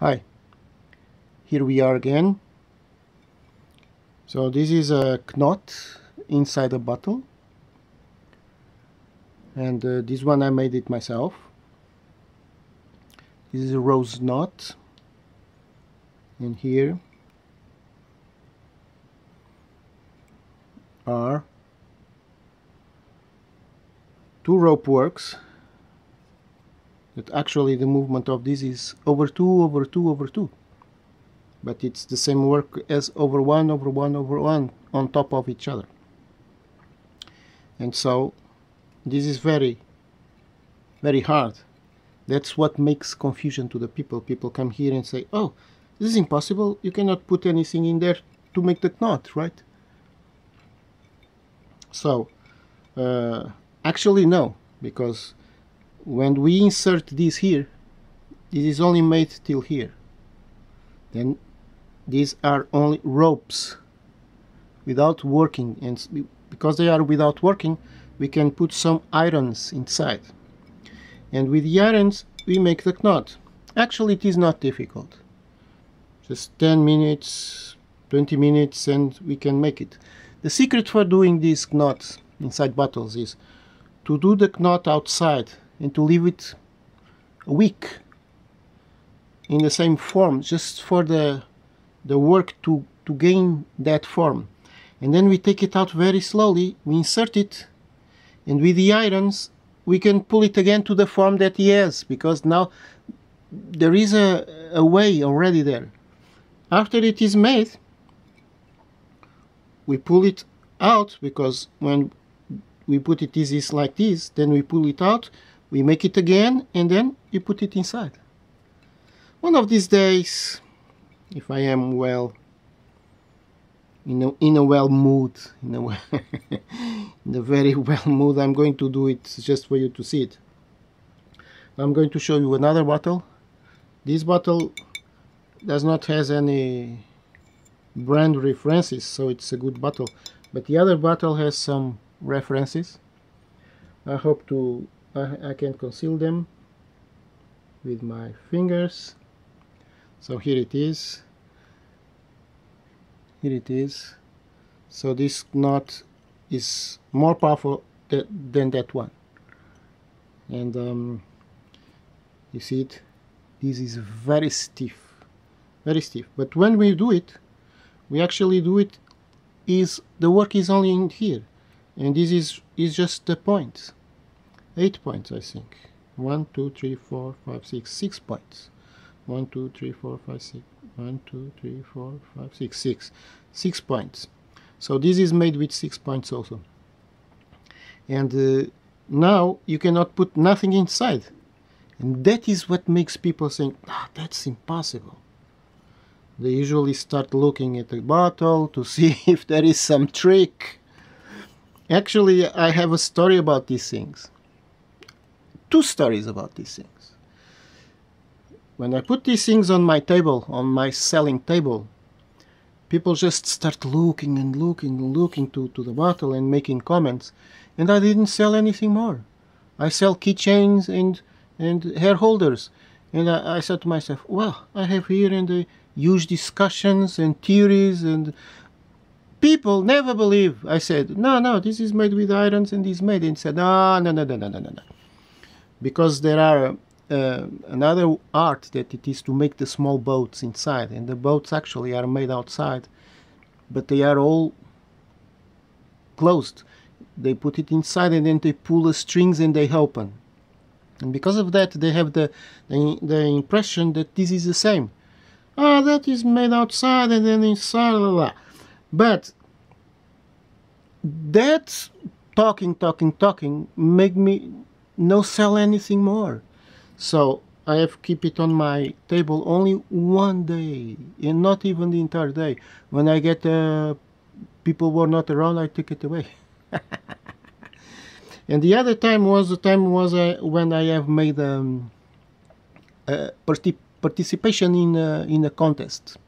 Hi, here we are again. So this is a knot inside a bottle and uh, this one I made it myself. This is a rose knot and here are two rope works that actually the movement of this is over 2 over 2 over 2 but it's the same work as over 1 over 1 over 1 on top of each other. And so this is very very hard. That's what makes confusion to the people. People come here and say oh this is impossible. You cannot put anything in there to make the knot right? So uh, actually no because when we insert this here this is only made till here. Then these are only ropes without working. And because they are without working we can put some irons inside. And with the irons we make the knot. Actually it is not difficult. Just 10 minutes 20 minutes and we can make it. The secret for doing these knots inside bottles is to do the knot outside and to leave it a week in the same form just for the the work to to gain that form. And then we take it out very slowly we insert it and with the irons we can pull it again to the form that he has because now there is a, a way already there. After it is made we pull it out because when we put it easy like this then we pull it out we make it again and then you put it inside. One of these days if I am well in a, in a well mood in a, in a very well mood I'm going to do it just for you to see it. I'm going to show you another bottle. This bottle does not has any brand references so it's a good bottle. But the other bottle has some references. I hope to I, I can conceal them with my fingers. So here it is. Here it is. So this knot is more powerful that, than that one. And um, you see it? This is very stiff. Very stiff. But when we do it we actually do it is the work is only in here. And this is is just the point. 8 points I think. One, two, three, four, five, six, six 6 points 1 2 6 6 6 points. So this is made with 6 points also. And uh, now you cannot put nothing inside. And that is what makes people think ah, that's impossible. They usually start looking at the bottle to see if there is some trick. Actually i have a story about these things two stories about these things. When I put these things on my table, on my selling table, people just start looking and looking and looking to, to the bottle and making comments. And I didn't sell anything more. I sell keychains and, and hair holders. And I, I said to myself, well, I have here and the huge discussions and theories and people never believe. I said, no, no, this is made with irons and this is made. And said, no, no, no, no, no, no, no. Because there are uh, another art that it is to make the small boats inside and the boats actually are made outside but they are all closed. They put it inside and then they pull the strings and they open. And because of that they have the the, the impression that this is the same. Ah oh, that is made outside and then inside blah, blah. but that talking talking talking make me no sell anything more so I have keep it on my table only one day and not even the entire day. When I get uh, people were not around, I took it away. and the other time was the time was uh, when I have made um, partic participation in a, in a contest,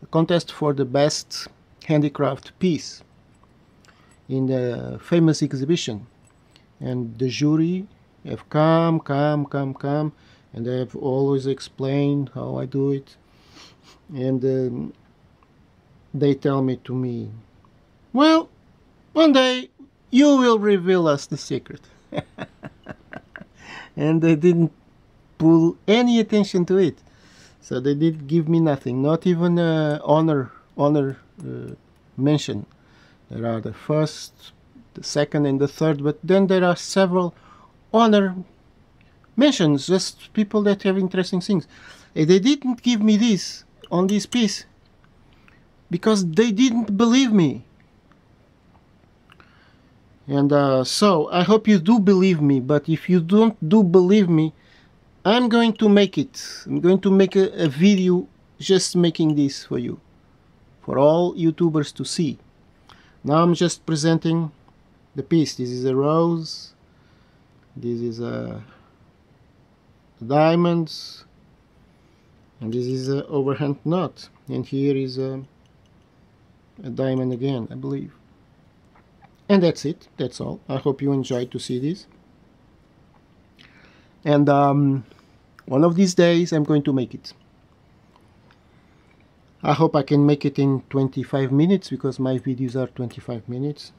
a contest for the best handicraft piece in the famous exhibition, and the jury have come, come, come, come, and I have always explained how I do it. And um, they tell me to me well one day you will reveal us the secret. And they didn't pull any attention to it. So they did give me nothing not even a honor honor uh, mention. There are the first the second and the third but then there are several honor mentions just people that have interesting things. And they didn't give me this on this piece because they didn't believe me. And uh, so I hope you do believe me but if you don't do believe me I'm going to make it. I'm going to make a, a video just making this for you for all youtubers to see. Now I'm just presenting the piece this is a rose. This is a diamonds and this is a overhand knot. And here is a, a diamond again I believe. And that's it. That's all. I hope you enjoyed to see this. And um, one of these days I'm going to make it. I hope I can make it in 25 minutes because my videos are 25 minutes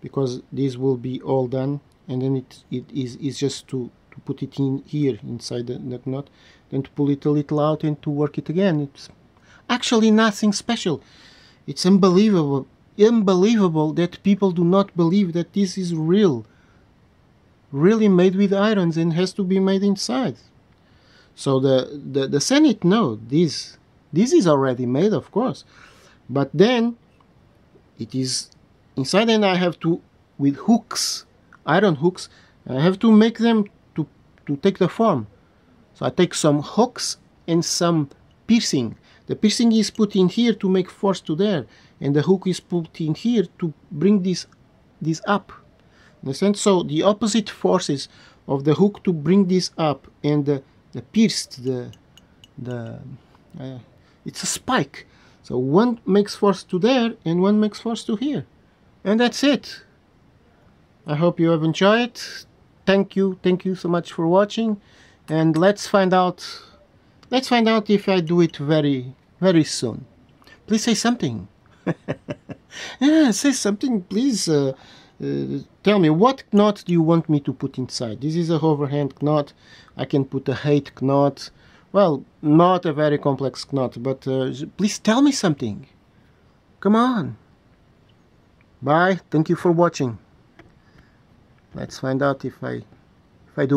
because this will be all done and then it, it is it's just to, to put it in here inside the, the knot then to pull it a little out and to work it again. It's actually nothing special. It's unbelievable unbelievable that people do not believe that this is real. Really made with irons and has to be made inside. So the the, the senate know this. This is already made of course. But then it is inside and I have to with hooks iron hooks I have to make them to to take the form. So I take some hooks and some piercing. The piercing is put in here to make force to there and the hook is put in here to bring this this up. Understand? So the opposite forces of the hook to bring this up and the, the pierced the the uh, it's a spike. So one makes force to there and one makes force to here and that's it. I hope you have enjoyed thank you thank you so much for watching. And let's find out let's find out if I do it very very soon. Please say something. Yeah say something please uh, uh, tell me what knot do you want me to put inside? This is a overhand knot. I can put a height knot. Well, not a very complex knot, but uh, please tell me something. Come on. Bye. Thank you for watching. Let's find out if I if I do it.